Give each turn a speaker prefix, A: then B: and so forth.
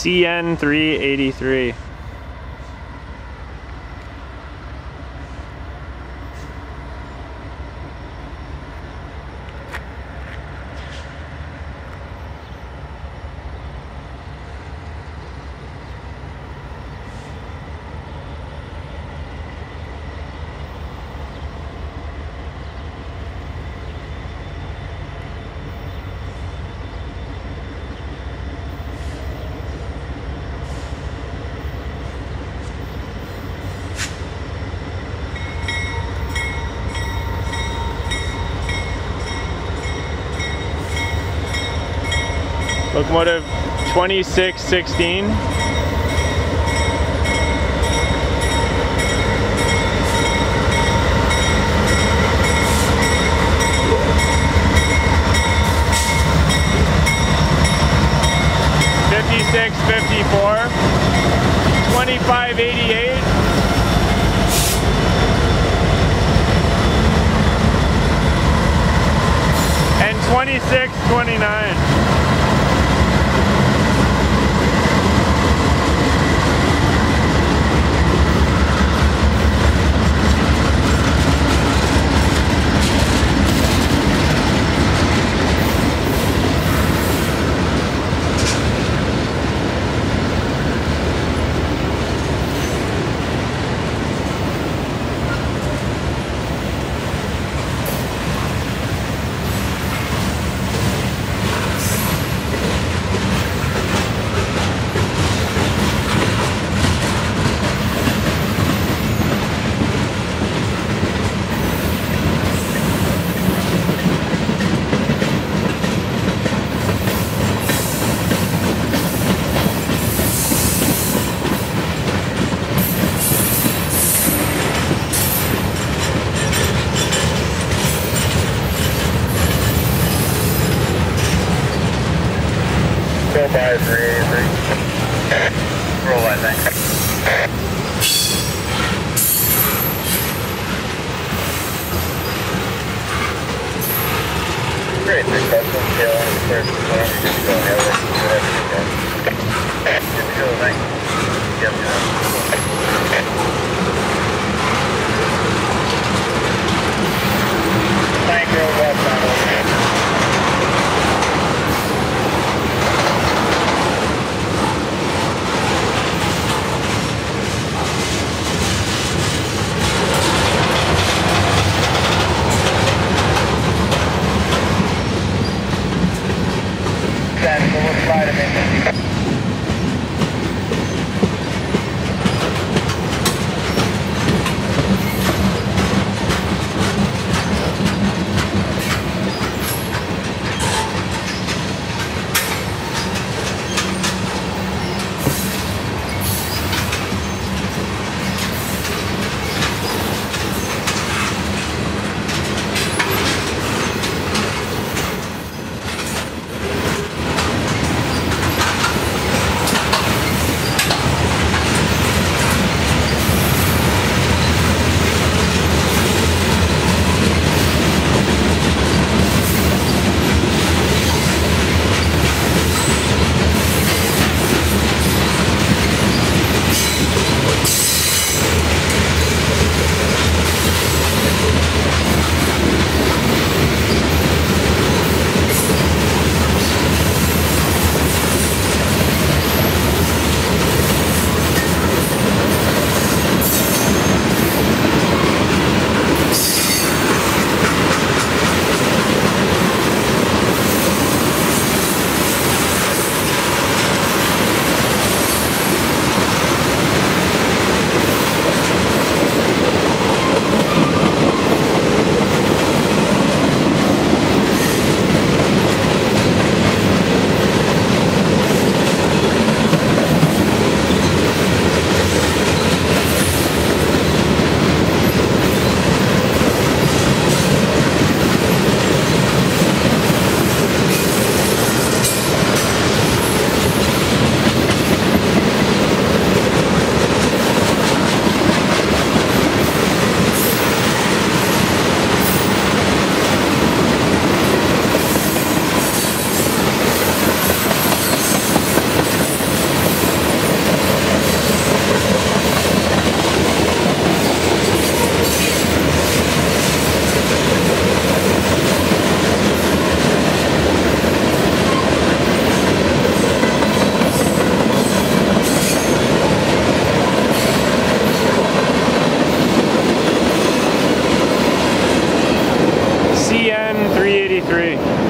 A: CN383. Locomotive 2616. Fifty-six, fifty-four, twenty-five, eighty-eight. And twenty-six, twenty-nine.
B: Go by 383. Roll that thing. Great, successful tail on the first to go. Have it. Whatever. Good to go, thanks. Yep, yep.
A: 83.